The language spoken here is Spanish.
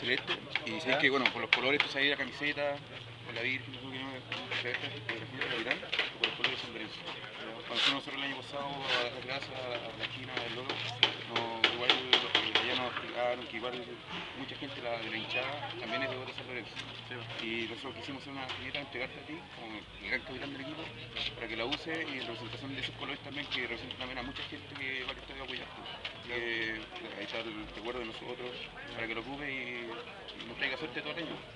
celeste y sabéis que bueno, por los colores, tú sabes la camiseta, con la Virgen, no sé qué, no, capitán, por los colores son Lorenzo. Cuando fuimos nosotros el año pasado a la plaza, a la esquina del loro, no, igual los que allá nos explicaron que igual mucha gente la, de la hinchada también es de de San Lorenzo. Y nosotros quisimos hacer una viñeta, entregarte a ti, como el gran capitán del equipo, para que la use y en representación de esos colores también que representan también a mucha gente que va a estar a apoyarte. Que ahí está el recuerdo de nosotros, para que lo ocupe y, y nos traiga suerte todo el año. Pero igual